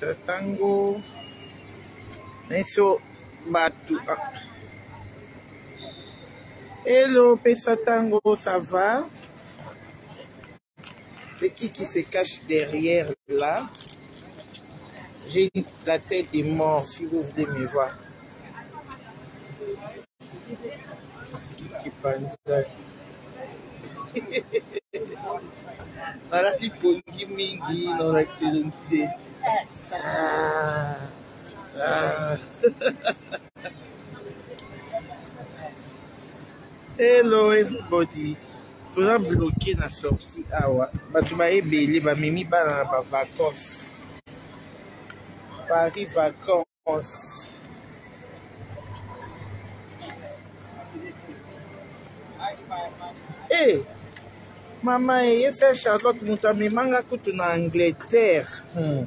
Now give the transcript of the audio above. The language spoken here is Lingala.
satango naiso bato ah. elo mpe satango ça va c'est qui qui se cache derrière là j'ai la tête des morts si vous voulez me voir Malaki pongi mingi na olakisa elongi te. Ah, ah. Hello everybody. Toza bloqué na sortie awa. Bato ba ebele bamemi bana na ba vacances. Paris vacances. Hey, mama eye eh, frère Charlotte moto amemanga kutu na Angleterre. Hmm.